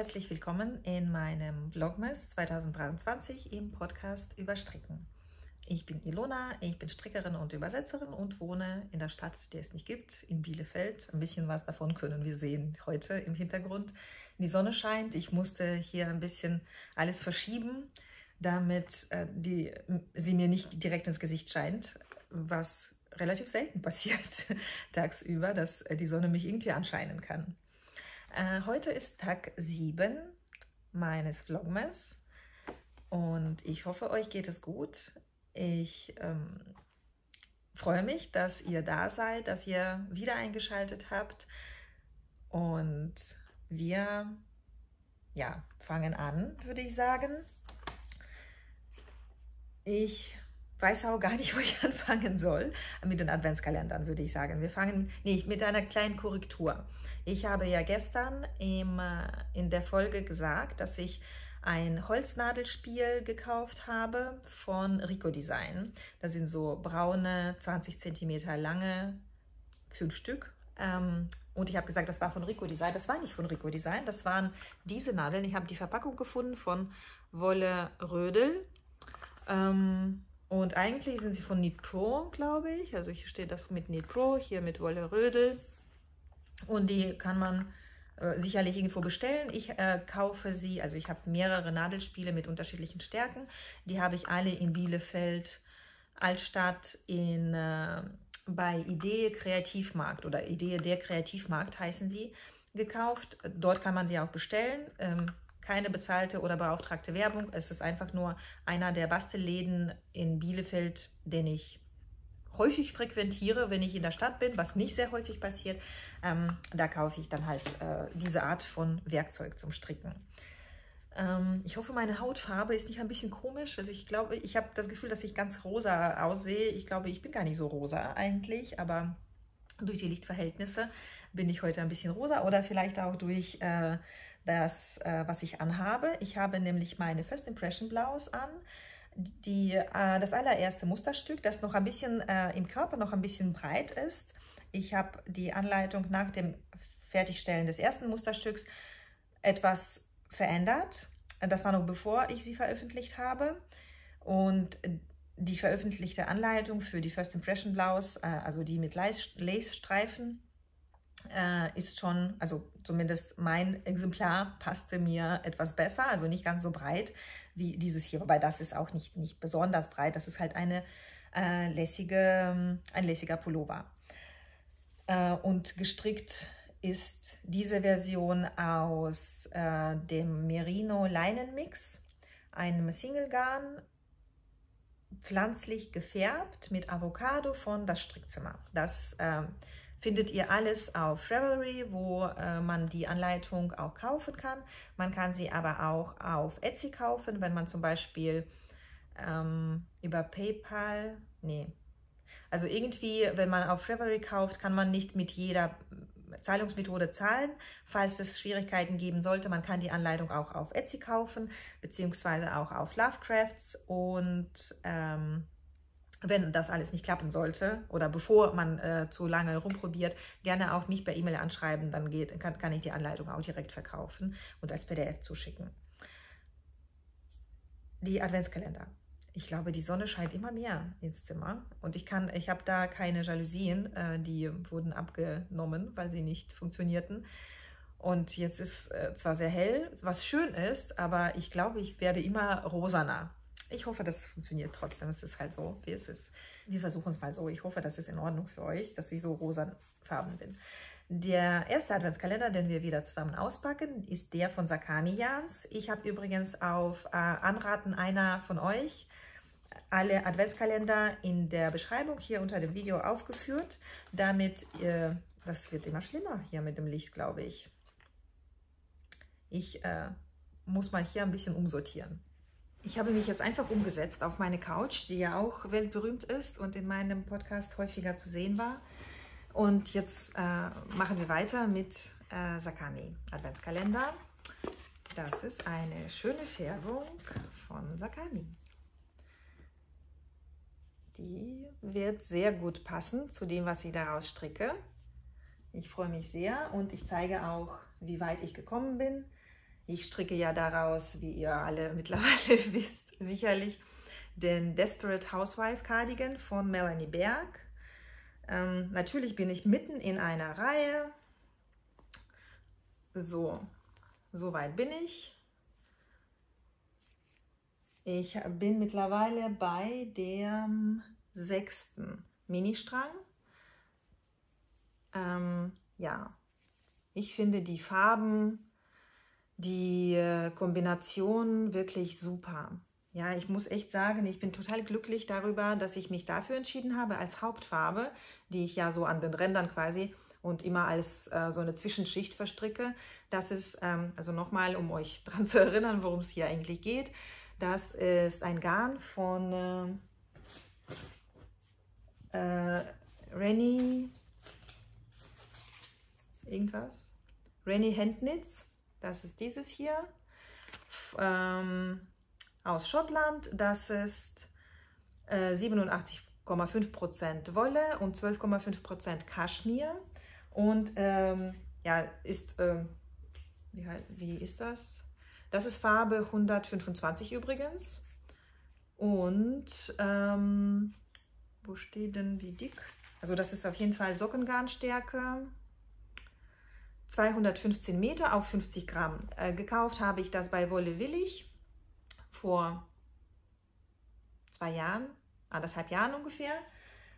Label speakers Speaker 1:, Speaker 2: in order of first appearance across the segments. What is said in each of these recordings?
Speaker 1: Herzlich willkommen in meinem Vlogmas 2023 im Podcast über Stricken. Ich bin Ilona, ich bin Strickerin und Übersetzerin und wohne in der Stadt, die es nicht gibt, in Bielefeld. Ein bisschen was davon können wir sehen heute im Hintergrund. Die Sonne scheint, ich musste hier ein bisschen alles verschieben, damit äh, die, sie mir nicht direkt ins Gesicht scheint, was relativ selten passiert tagsüber, dass äh, die Sonne mich irgendwie anscheinen kann. Äh, heute ist Tag 7 meines Vlogmas und ich hoffe, euch geht es gut. Ich ähm, freue mich, dass ihr da seid, dass ihr wieder eingeschaltet habt und wir ja, fangen an, würde ich sagen. Ich weiß auch gar nicht, wo ich anfangen soll. Mit den Adventskalendern würde ich sagen. Wir fangen nicht mit einer kleinen Korrektur. Ich habe ja gestern im, äh, in der Folge gesagt, dass ich ein Holznadelspiel gekauft habe von Rico Design. Das sind so braune, 20 cm lange, fünf Stück. Ähm, und ich habe gesagt, das war von Rico Design. Das war nicht von Rico Design, das waren diese Nadeln. Ich habe die Verpackung gefunden von Wolle Rödel. Ähm, und eigentlich sind sie von Knit Pro, glaube ich. Also hier steht das mit Knit Pro, hier mit Wolle Rödel. Und die kann man äh, sicherlich irgendwo bestellen. Ich äh, kaufe sie, also ich habe mehrere Nadelspiele mit unterschiedlichen Stärken. Die habe ich alle in Bielefeld, Altstadt, in, äh, bei Idee Kreativmarkt oder Idee der Kreativmarkt heißen sie, gekauft. Dort kann man sie auch bestellen. Ähm, keine bezahlte oder beauftragte Werbung. Es ist einfach nur einer der Bastelläden in Bielefeld, den ich häufig frequentiere, wenn ich in der Stadt bin, was nicht sehr häufig passiert. Ähm, da kaufe ich dann halt äh, diese Art von Werkzeug zum Stricken. Ähm, ich hoffe, meine Hautfarbe ist nicht ein bisschen komisch. Also ich glaube, ich habe das Gefühl, dass ich ganz rosa aussehe. Ich glaube, ich bin gar nicht so rosa eigentlich, aber durch die Lichtverhältnisse bin ich heute ein bisschen rosa oder vielleicht auch durch äh, das, äh, was ich anhabe. Ich habe nämlich meine First Impression Blouse an, die, äh, das allererste Musterstück, das noch ein bisschen äh, im Körper noch ein bisschen breit ist. Ich habe die Anleitung nach dem Fertigstellen des ersten Musterstücks etwas verändert. Das war noch bevor ich sie veröffentlicht habe. Und die veröffentlichte Anleitung für die First Impression Blouse, äh, also die mit Lace-Streifen, äh, ist schon, also zumindest mein Exemplar passte mir etwas besser, also nicht ganz so breit wie dieses hier, wobei das ist auch nicht, nicht besonders breit, das ist halt eine äh, lässige, ein lässiger Pullover. Äh, und gestrickt ist diese Version aus äh, dem Merino Leinenmix, einem Single Garn, pflanzlich gefärbt mit Avocado von das Strickzimmer. Das äh, findet ihr alles auf Ravelry, wo äh, man die Anleitung auch kaufen kann. Man kann sie aber auch auf Etsy kaufen, wenn man zum Beispiel ähm, über PayPal, nee, also irgendwie, wenn man auf Ravelry kauft, kann man nicht mit jeder Zahlungsmethode zahlen. Falls es Schwierigkeiten geben sollte, man kann die Anleitung auch auf Etsy kaufen, beziehungsweise auch auf Lovecrafts und ähm, wenn das alles nicht klappen sollte oder bevor man äh, zu lange rumprobiert, gerne auch mich per E-Mail anschreiben, dann geht, kann, kann ich die Anleitung auch direkt verkaufen und als PDF zuschicken. Die Adventskalender. Ich glaube, die Sonne scheint immer mehr ins Zimmer und ich kann, ich habe da keine Jalousien, äh, die wurden abgenommen, weil sie nicht funktionierten. Und jetzt ist äh, zwar sehr hell, was schön ist, aber ich glaube, ich werde immer rosaner. Ich hoffe, das funktioniert trotzdem. Es ist halt so, wie es ist. Wir versuchen es mal so. Ich hoffe, das ist in Ordnung für euch, dass ich so rosafarben bin. Der erste Adventskalender, den wir wieder zusammen auspacken, ist der von Sakami Jans. Ich habe übrigens auf äh, Anraten einer von euch alle Adventskalender in der Beschreibung hier unter dem Video aufgeführt, damit ihr, das wird immer schlimmer hier mit dem Licht, glaube ich. Ich äh, muss mal hier ein bisschen umsortieren. Ich habe mich jetzt einfach umgesetzt auf meine Couch, die ja auch weltberühmt ist und in meinem Podcast häufiger zu sehen war. Und jetzt äh, machen wir weiter mit äh, Sakami Adventskalender. Das ist eine schöne Färbung von Sakami. Die wird sehr gut passen zu dem, was ich daraus stricke. Ich freue mich sehr und ich zeige auch wie weit ich gekommen bin. Ich stricke ja daraus, wie ihr alle mittlerweile wisst, sicherlich den Desperate Housewife Cardigan von Melanie Berg. Ähm, natürlich bin ich mitten in einer Reihe. So, so weit bin ich. Ich bin mittlerweile bei dem sechsten Ministrang. Ähm, ja, ich finde die Farben, die äh, Kombination wirklich super. Ja, ich muss echt sagen, ich bin total glücklich darüber, dass ich mich dafür entschieden habe als Hauptfarbe, die ich ja so an den Rändern quasi und immer als äh, so eine Zwischenschicht verstricke. Das ist, ähm, also nochmal, um euch daran zu erinnern, worum es hier eigentlich geht, das ist ein Garn von äh, äh, Rennie irgendwas. Rennie Handknits, das ist dieses hier. Ähm, aus Schottland, das ist äh, 87,5% Wolle und 12,5% Kaschmir. Und ähm, ja, ist, äh, wie, wie ist das? Das ist Farbe 125 übrigens. Und ähm, wo steht denn wie dick? Also das ist auf jeden Fall Sockengarnstärke. 215 Meter auf 50 Gramm. Äh, gekauft habe ich das bei Wolle Willig vor zwei Jahren, anderthalb Jahren ungefähr.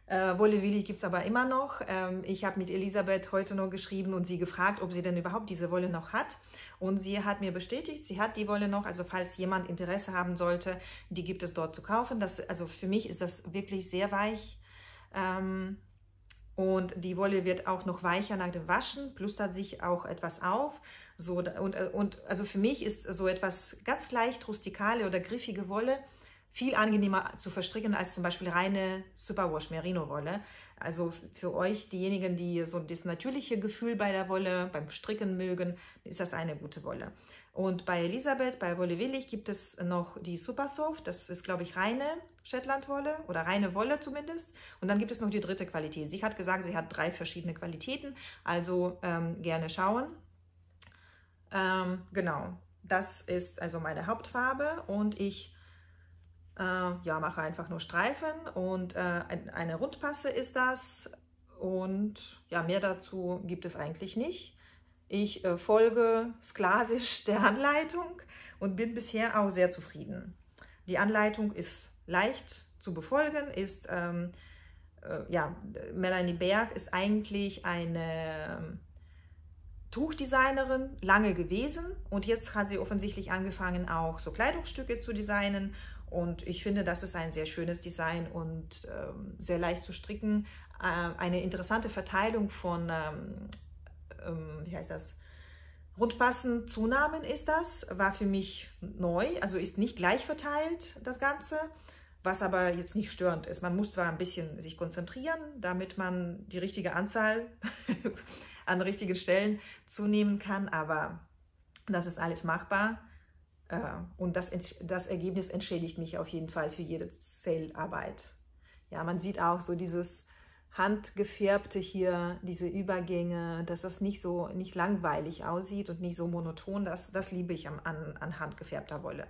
Speaker 1: Äh, Wolle Willig gibt es aber immer noch. Ähm, ich habe mit Elisabeth heute noch geschrieben und sie gefragt, ob sie denn überhaupt diese Wolle noch hat. Und sie hat mir bestätigt, sie hat die Wolle noch. Also falls jemand Interesse haben sollte, die gibt es dort zu kaufen. Das, also für mich ist das wirklich sehr weich. Ähm, und die Wolle wird auch noch weicher nach dem Waschen, plustert sich auch etwas auf. So, und, und also für mich ist so etwas ganz leicht rustikale oder griffige Wolle viel angenehmer zu verstricken als zum Beispiel reine Superwash Merino Wolle. Also für euch, diejenigen, die so das natürliche Gefühl bei der Wolle, beim Stricken mögen, ist das eine gute Wolle. Und bei Elisabeth, bei Wolle Willig, gibt es noch die Super Soft. Das ist, glaube ich, reine Shetland-Wolle oder reine Wolle zumindest. Und dann gibt es noch die dritte Qualität. Sie hat gesagt, sie hat drei verschiedene Qualitäten. Also ähm, gerne schauen. Ähm, genau, das ist also meine Hauptfarbe und ich äh, ja, mache einfach nur Streifen und äh, eine Rundpasse ist das. Und ja, mehr dazu gibt es eigentlich nicht. Ich äh, folge sklavisch der Anleitung und bin bisher auch sehr zufrieden. Die Anleitung ist leicht zu befolgen, ist, ähm, äh, ja, Melanie Berg ist eigentlich eine ähm, Tuchdesignerin lange gewesen und jetzt hat sie offensichtlich angefangen, auch so Kleidungsstücke zu designen und ich finde, das ist ein sehr schönes Design und ähm, sehr leicht zu stricken. Äh, eine interessante Verteilung von ähm, ähm, wie heißt das, Rundpassen Zunahmen ist das, war für mich neu, also ist nicht gleich verteilt das Ganze, was aber jetzt nicht störend ist. Man muss zwar ein bisschen sich konzentrieren, damit man die richtige Anzahl an richtigen Stellen zunehmen kann, aber das ist alles machbar und das, das Ergebnis entschädigt mich auf jeden Fall für jede Zellarbeit. Ja, man sieht auch so dieses handgefärbte hier, diese Übergänge, dass das nicht so nicht langweilig aussieht und nicht so monoton. Das, das liebe ich an, an handgefärbter Wolle.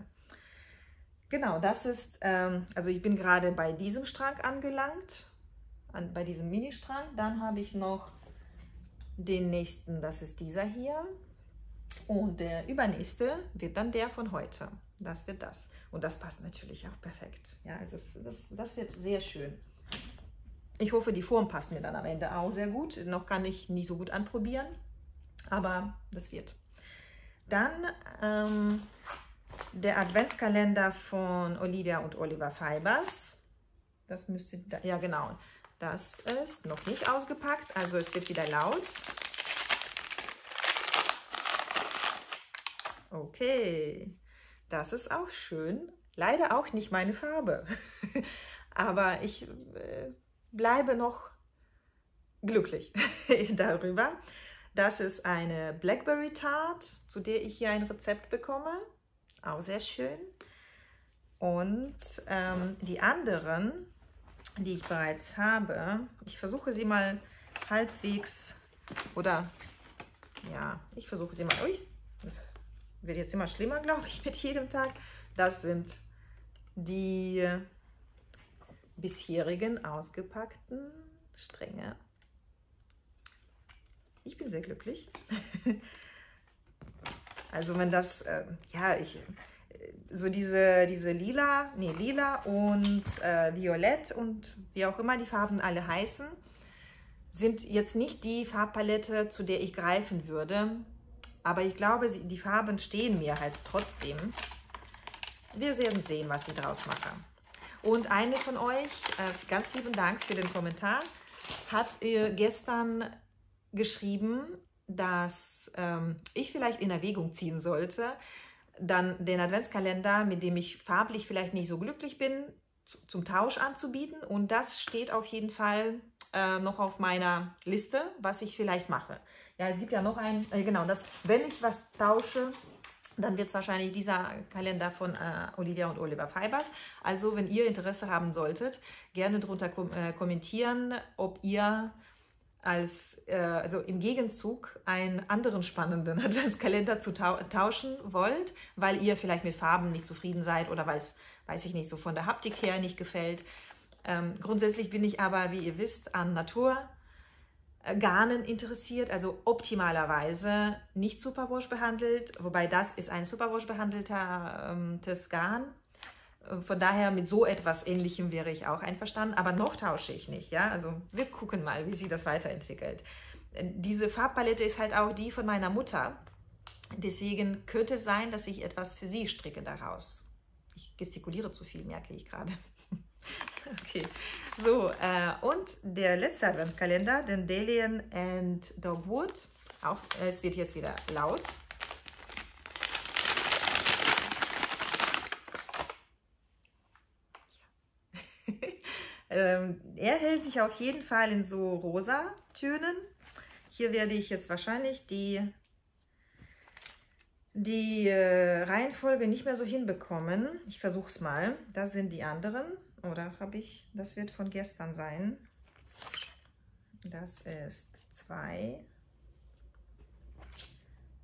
Speaker 1: Genau, das ist, ähm, also ich bin gerade bei diesem Strang angelangt, an, bei diesem Mini-Strang. Dann habe ich noch den nächsten, das ist dieser hier. Und der übernächste wird dann der von heute. Das wird das. Und das passt natürlich auch perfekt. Ja, also das, das wird sehr schön. Ich hoffe, die Form passt mir dann am Ende auch sehr gut. Noch kann ich nicht so gut anprobieren, aber das wird. Dann ähm, der Adventskalender von Olivia und Oliver Fibers. Das müsste, ja genau, das ist noch nicht ausgepackt, also es wird wieder laut. Okay, das ist auch schön. Leider auch nicht meine Farbe. Aber ich äh, bleibe noch glücklich darüber. Das ist eine Blackberry Tart, zu der ich hier ein Rezept bekomme. Auch sehr schön. Und ähm, die anderen, die ich bereits habe, ich versuche sie mal halbwegs oder ja, ich versuche sie mal. Ui, das wird jetzt immer schlimmer, glaube ich, mit jedem Tag. Das sind die bisherigen ausgepackten Stränge. Ich bin sehr glücklich. also wenn das, äh, ja, ich, so diese, diese lila, nee, lila und äh, violett und wie auch immer die Farben alle heißen, sind jetzt nicht die Farbpalette, zu der ich greifen würde. Aber ich glaube, die Farben stehen mir halt trotzdem. Wir werden sehen, was ich daraus mache. Und eine von euch, äh, ganz lieben Dank für den Kommentar, hat gestern geschrieben, dass ähm, ich vielleicht in Erwägung ziehen sollte, dann den Adventskalender, mit dem ich farblich vielleicht nicht so glücklich bin, zum Tausch anzubieten. Und das steht auf jeden Fall äh, noch auf meiner Liste, was ich vielleicht mache. Ja, es gibt ja noch ein, äh, genau, das, wenn ich was tausche, dann wird es wahrscheinlich dieser Kalender von äh, Olivia und Oliver Fibers. Also, wenn ihr Interesse haben solltet, gerne darunter kom äh, kommentieren, ob ihr als äh, also im Gegenzug einen anderen spannenden Adventskalender zu tau tauschen wollt, weil ihr vielleicht mit Farben nicht zufrieden seid oder weil es, weiß ich nicht, so von der Haptik her nicht gefällt. Ähm, grundsätzlich bin ich aber, wie ihr wisst, an Naturgarnen interessiert, also optimalerweise nicht Superwash behandelt, wobei das ist ein Superwash behandelter ähm, Garn. Von daher mit so etwas Ähnlichem wäre ich auch einverstanden, aber noch tausche ich nicht. Ja? Also wir gucken mal, wie sich das weiterentwickelt. Diese Farbpalette ist halt auch die von meiner Mutter. Deswegen könnte es sein, dass ich etwas für sie stricke daraus. Ich gestikuliere zu viel, merke ich gerade. Okay, so äh, und der letzte Adventskalender, den Dalian and Dogwood. Auch, äh, es wird jetzt wieder laut. ähm, er hält sich auf jeden Fall in so rosa Tönen. Hier werde ich jetzt wahrscheinlich die, die äh, Reihenfolge nicht mehr so hinbekommen. Ich versuche es mal. Das sind die anderen. Oder habe ich, das wird von gestern sein. Das ist 2.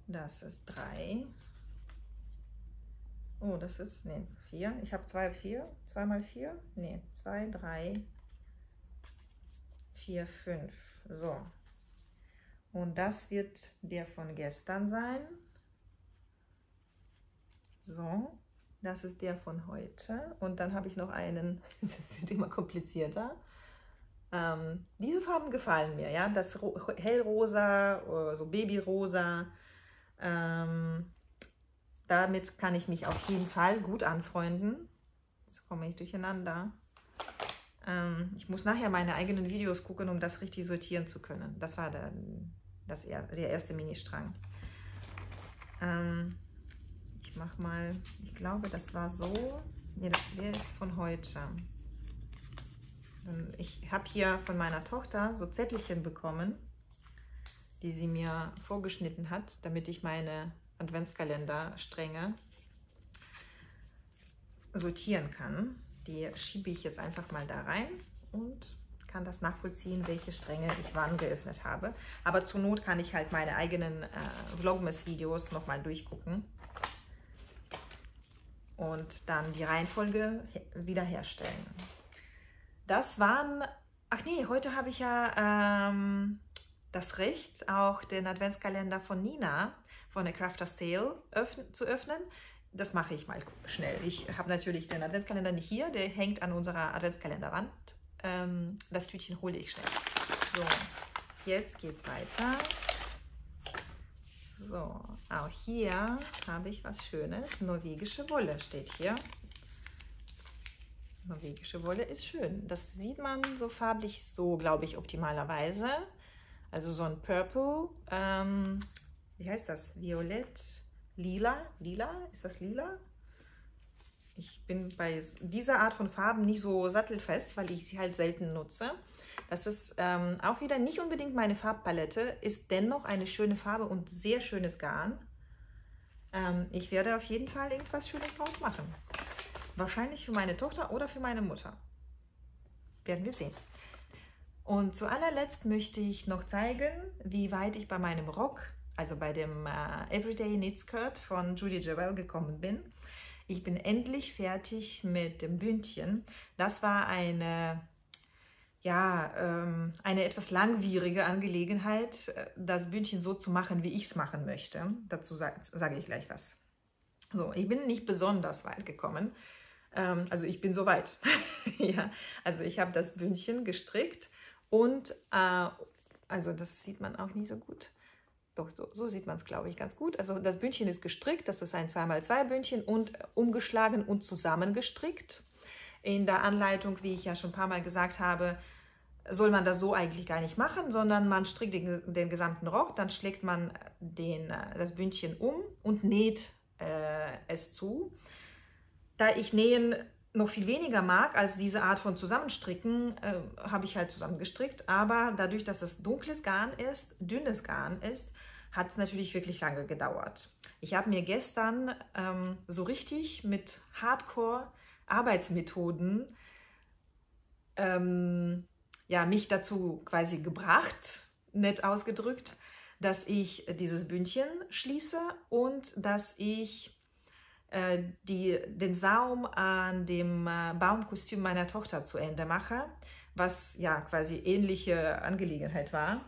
Speaker 1: Das ist 3. Oh, das ist, ne, 4. Ich habe 2, 4. 2 mal 4. Ne, 2, 3, 4, 5. So. Und das wird der von gestern sein. So. Das ist der von heute. Und dann habe ich noch einen, das wird immer komplizierter. Ähm, diese Farben gefallen mir, ja. Das hellrosa, so babyrosa. Ähm, damit kann ich mich auf jeden Fall gut anfreunden. Jetzt komme ich durcheinander. Ähm, ich muss nachher meine eigenen Videos gucken, um das richtig sortieren zu können. Das war der, das, der erste Ministrang. Ähm, mach mal, ich glaube, das war so. Nee, das der ist von heute. Ich habe hier von meiner Tochter so Zettelchen bekommen, die sie mir vorgeschnitten hat, damit ich meine Adventskalender-Stränge sortieren kann. Die schiebe ich jetzt einfach mal da rein und kann das nachvollziehen, welche Stränge ich wann geöffnet habe. Aber zur Not kann ich halt meine eigenen äh, Vlogmas-Videos nochmal durchgucken und dann die Reihenfolge wiederherstellen. Das waren, ach nee, heute habe ich ja ähm, das Recht, auch den Adventskalender von Nina von der Crafter's Tale öffnen, zu öffnen. Das mache ich mal schnell. Ich habe natürlich den Adventskalender nicht hier, der hängt an unserer Adventskalenderwand. Ähm, das Tütchen hole ich schnell. So, jetzt geht's weiter. So, auch hier habe ich was Schönes. Norwegische Wolle steht hier. Norwegische Wolle ist schön. Das sieht man so farblich so, glaube ich, optimalerweise. Also so ein Purple, ähm, wie heißt das? Violett, lila. Lila? Ist das lila? Ich bin bei dieser Art von Farben nicht so sattelfest, weil ich sie halt selten nutze. Das ist ähm, auch wieder nicht unbedingt meine Farbpalette, ist dennoch eine schöne Farbe und sehr schönes Garn. Ähm, ich werde auf jeden Fall irgendwas Schönes draus machen. Wahrscheinlich für meine Tochter oder für meine Mutter. Werden wir sehen. Und zu allerletzt möchte ich noch zeigen, wie weit ich bei meinem Rock also bei dem äh, Everyday Knit Skirt von Judy Jewell gekommen bin. Ich bin endlich fertig mit dem Bündchen. Das war eine, ja, ähm, eine etwas langwierige Angelegenheit, äh, das Bündchen so zu machen, wie ich es machen möchte. Dazu sage sag ich gleich was. So, ich bin nicht besonders weit gekommen. Ähm, also ich bin so weit. ja, also ich habe das Bündchen gestrickt und, äh, also das sieht man auch nicht so gut. Doch, so, so sieht man es, glaube ich, ganz gut. Also das Bündchen ist gestrickt, das ist ein 2x2 Bündchen und umgeschlagen und zusammengestrickt. In der Anleitung, wie ich ja schon ein paar Mal gesagt habe, soll man das so eigentlich gar nicht machen, sondern man strickt den, den gesamten Rock, dann schlägt man den, das Bündchen um und näht äh, es zu. Da ich Nähen noch viel weniger mag als diese Art von Zusammenstricken, äh, habe ich halt zusammengestrickt. Aber dadurch, dass es dunkles Garn ist, dünnes Garn ist, hat es natürlich wirklich lange gedauert. Ich habe mir gestern ähm, so richtig mit Hardcore-Arbeitsmethoden ähm, ja, mich dazu quasi gebracht, nett ausgedrückt, dass ich dieses Bündchen schließe und dass ich äh, die, den Saum an dem äh, Baumkostüm meiner Tochter zu Ende mache, was ja quasi ähnliche Angelegenheit war.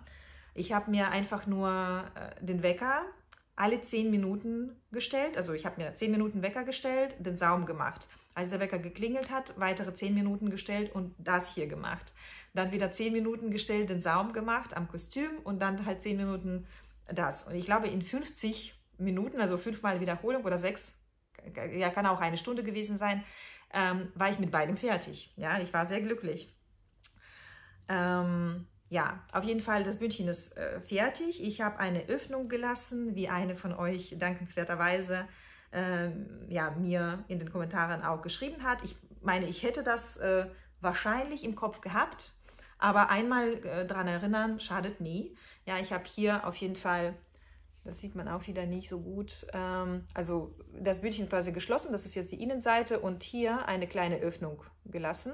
Speaker 1: Ich habe mir einfach nur äh, den Wecker alle zehn Minuten gestellt, also ich habe mir zehn Minuten Wecker gestellt, den Saum gemacht. Als der Wecker geklingelt hat, weitere zehn Minuten gestellt und das hier gemacht. Dann wieder zehn Minuten gestellt, den Saum gemacht am Kostüm und dann halt zehn Minuten das. Und ich glaube, in 50 Minuten, also fünfmal Wiederholung oder sechs ja, kann auch eine Stunde gewesen sein, ähm, war ich mit beidem fertig. Ja, ich war sehr glücklich. Ähm, ja, auf jeden Fall, das Bündchen ist äh, fertig. Ich habe eine Öffnung gelassen, wie eine von euch dankenswerterweise äh, ja, mir in den Kommentaren auch geschrieben hat. Ich meine, ich hätte das äh, wahrscheinlich im Kopf gehabt, aber einmal äh, daran erinnern schadet nie. Ja, ich habe hier auf jeden Fall das sieht man auch wieder nicht so gut. Ähm, also das Bündchen quasi geschlossen, das ist jetzt die Innenseite und hier eine kleine Öffnung gelassen,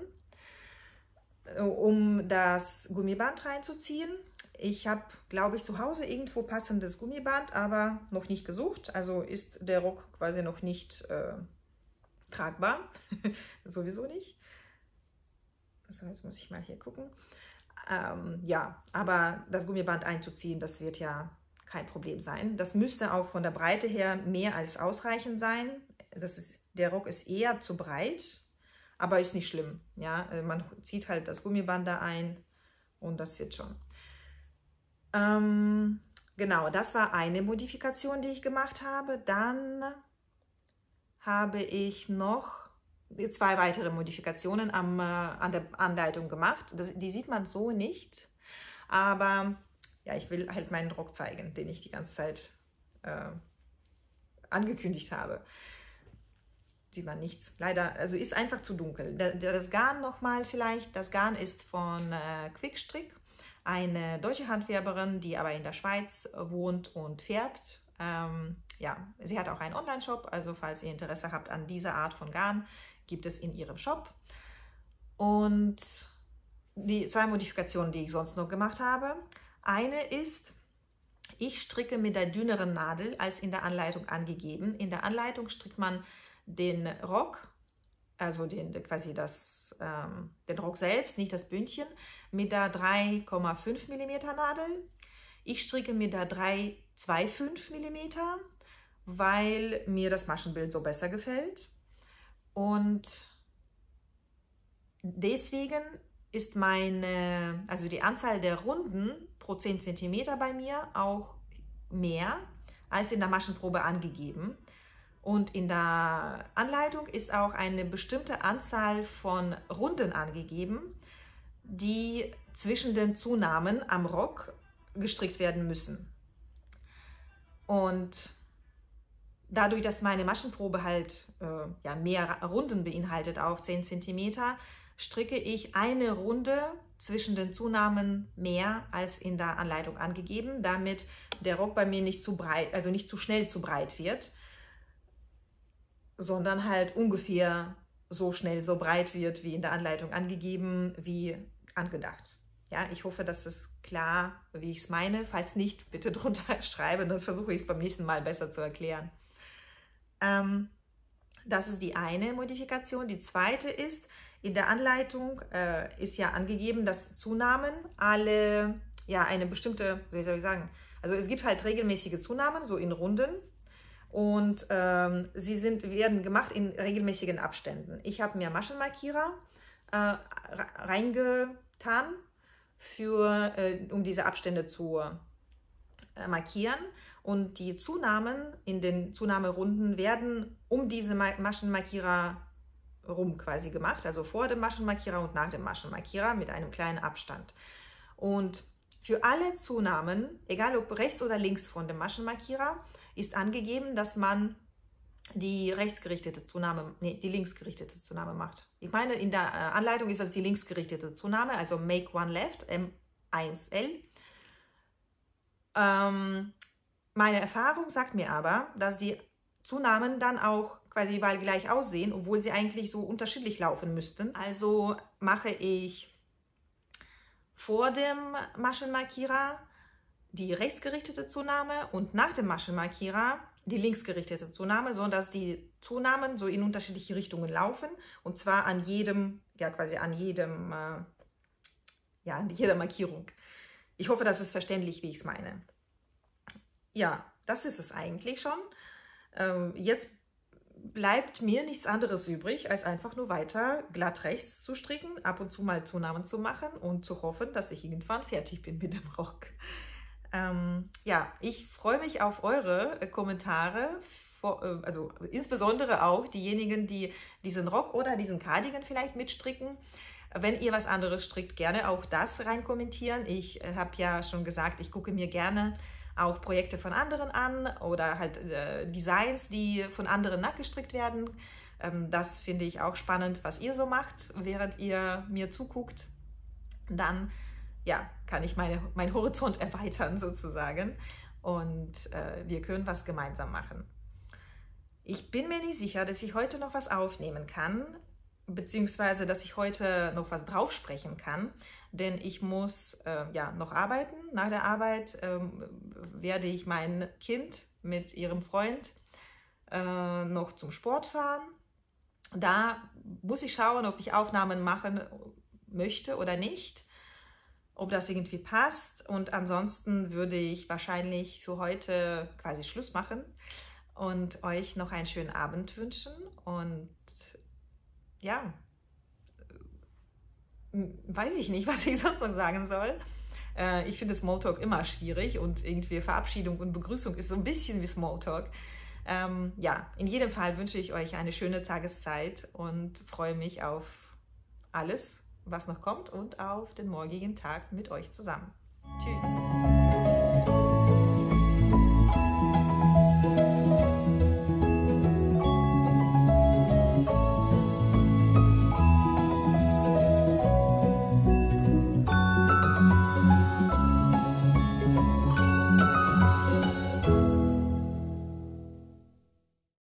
Speaker 1: äh, um das Gummiband reinzuziehen. Ich habe, glaube ich, zu Hause irgendwo passendes Gummiband, aber noch nicht gesucht. Also ist der Rock quasi noch nicht äh, tragbar. Sowieso nicht. So, jetzt muss ich mal hier gucken. Ähm, ja, aber das Gummiband einzuziehen, das wird ja kein Problem sein. Das müsste auch von der Breite her mehr als ausreichend sein. Das ist, der Rock ist eher zu breit, aber ist nicht schlimm. Ja, äh, man zieht halt das Gummiband da ein und das wird schon. Ähm, genau, das war eine Modifikation, die ich gemacht habe. Dann habe ich noch zwei weitere Modifikationen am, äh, an der Anleitung gemacht. Das, die sieht man so nicht, aber ja, ich will halt meinen Druck zeigen, den ich die ganze Zeit äh, angekündigt habe. Sieht man nichts. Leider, also ist einfach zu dunkel. Das Garn nochmal vielleicht. Das Garn ist von äh, Quickstrick, eine deutsche Handwerberin, die aber in der Schweiz wohnt und färbt. Ähm, ja, sie hat auch einen Online-Shop, also falls ihr Interesse habt an dieser Art von Garn, gibt es in ihrem Shop. Und die zwei Modifikationen, die ich sonst noch gemacht habe, eine ist, ich stricke mit der dünneren Nadel als in der Anleitung angegeben. In der Anleitung strickt man den Rock, also den, quasi das, ähm, den Rock selbst, nicht das Bündchen, mit der 3,5 mm Nadel. Ich stricke mit der 3,25 mm, weil mir das Maschenbild so besser gefällt. Und deswegen ist meine, also die Anzahl der Runden pro 10 cm bei mir auch mehr als in der Maschenprobe angegeben. Und in der Anleitung ist auch eine bestimmte Anzahl von Runden angegeben, die zwischen den Zunahmen am Rock gestrickt werden müssen. Und dadurch, dass meine Maschenprobe halt äh, ja, mehr Runden beinhaltet auf 10 cm, stricke ich eine Runde zwischen den Zunahmen mehr als in der Anleitung angegeben, damit der Rock bei mir nicht zu breit, also nicht zu schnell zu breit wird, sondern halt ungefähr so schnell so breit wird, wie in der Anleitung angegeben, wie angedacht. Ja, ich hoffe, das ist klar, wie ich es meine. Falls nicht, bitte drunter schreiben, dann versuche ich es beim nächsten Mal besser zu erklären. Ähm, das ist die eine Modifikation. Die zweite ist, in der Anleitung äh, ist ja angegeben, dass Zunahmen alle, ja, eine bestimmte, wie soll ich sagen, also es gibt halt regelmäßige Zunahmen, so in Runden. Und ähm, sie sind, werden gemacht in regelmäßigen Abständen. Ich habe mir Maschenmarkierer äh, reingetan, für, äh, um diese Abstände zu äh, markieren. Und die Zunahmen in den Zunahmerunden werden um diese Maschenmarkierer rum quasi gemacht, also vor dem Maschenmarkierer und nach dem Maschenmarkierer mit einem kleinen Abstand. Und für alle Zunahmen, egal ob rechts oder links von dem Maschenmarkierer, ist angegeben, dass man die rechtsgerichtete Zunahme, nee, die linksgerichtete Zunahme macht. Ich meine, in der äh, Anleitung ist das die linksgerichtete Zunahme, also Make One Left, M1L. Ähm, meine Erfahrung sagt mir aber, dass die Zunahmen dann auch quasi überall gleich aussehen, obwohl sie eigentlich so unterschiedlich laufen müssten. Also mache ich vor dem Maschenmarkierer die rechtsgerichtete Zunahme und nach dem Maschenmarkierer die linksgerichtete Zunahme, so dass die Zunahmen so in unterschiedliche Richtungen laufen und zwar an jedem, ja quasi an jedem, äh, ja, an jeder Markierung. Ich hoffe, das ist verständlich, wie ich es meine. Ja, das ist es eigentlich schon. Ähm, jetzt bleibt mir nichts anderes übrig, als einfach nur weiter glatt rechts zu stricken, ab und zu mal Zunahmen zu machen und zu hoffen, dass ich irgendwann fertig bin mit dem Rock. Ähm, ja, ich freue mich auf eure äh, Kommentare, äh, also insbesondere auch diejenigen, die diesen Rock oder diesen Cardigan vielleicht mitstricken. Wenn ihr was anderes strickt, gerne auch das rein kommentieren. Ich äh, habe ja schon gesagt, ich gucke mir gerne auch Projekte von anderen an oder halt äh, Designs, die von anderen nachgestrickt werden. Ähm, das finde ich auch spannend, was ihr so macht, während ihr mir zuguckt. Dann ja, kann ich meine, meinen Horizont erweitern sozusagen und äh, wir können was gemeinsam machen. Ich bin mir nicht sicher, dass ich heute noch was aufnehmen kann, beziehungsweise dass ich heute noch was drauf sprechen kann, denn ich muss äh, ja noch arbeiten. Nach der Arbeit ähm, werde ich mein Kind mit ihrem Freund äh, noch zum Sport fahren. Da muss ich schauen, ob ich Aufnahmen machen möchte oder nicht ob das irgendwie passt. Und ansonsten würde ich wahrscheinlich für heute quasi Schluss machen und euch noch einen schönen Abend wünschen. Und ja, weiß ich nicht, was ich sonst noch sagen soll. Äh, ich finde Smalltalk immer schwierig und irgendwie Verabschiedung und Begrüßung ist so ein bisschen wie Smalltalk. Ähm, ja, in jedem Fall wünsche ich euch eine schöne Tageszeit und freue mich auf alles, was noch kommt und auf den morgigen Tag mit euch zusammen. Tschüss.